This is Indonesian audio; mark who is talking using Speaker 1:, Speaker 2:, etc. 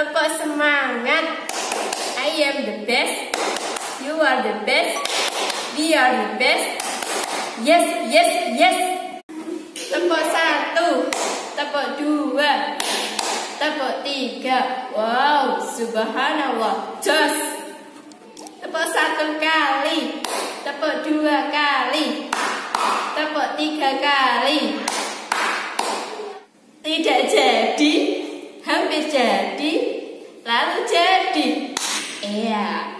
Speaker 1: Tepuk semangat. I am the best. You are the best. We are the best. Yes, yes, yes. Tepuk satu. Tepuk dua. Tepuk tiga. Wow, subhanallah. Just. Tepuk satu kali. Tepuk dua kali. Tepuk tiga kali. Tidak jadi. Hampir jadi. Lalu jadi. Iya.